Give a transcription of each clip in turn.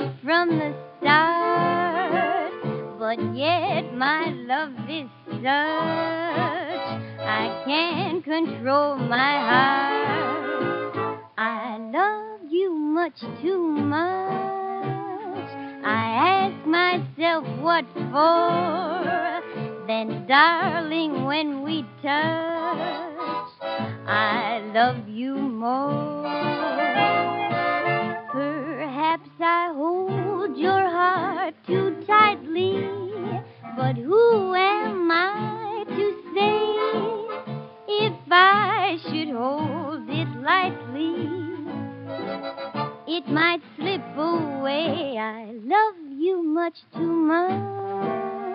it from the start. But yet my love is such, I can't control my heart. I love you much too much. I ask myself what for. Then, darling, when we touch, I love you more. But who am I to say if I should hold it lightly? It might slip away. I love you much too much.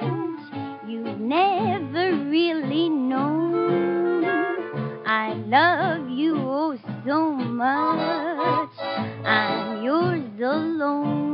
You've never really known. I love you oh so much. I'm yours alone.